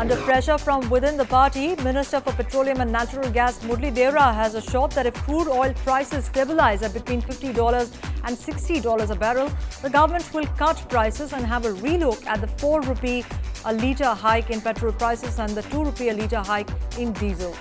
Under pressure from within the party, Minister for Petroleum and Natural Gas Murli Deora has assured that if crude oil prices stabilize at between $50 and $60 a barrel, the government will cut prices and have a relook at the 4 rupee a litre hike in petrol prices and the 2 rupee a litre hike in diesel.